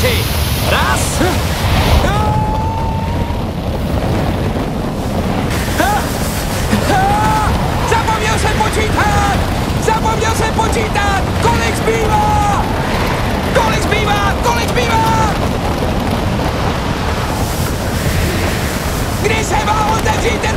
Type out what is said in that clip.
Tři. Raz. Zapomněl jsem počítat! Zapomněl jsem počítat! Kolik zbývá? Kolik zbývá? Kolik zbývá? Kdy se má otevřít ten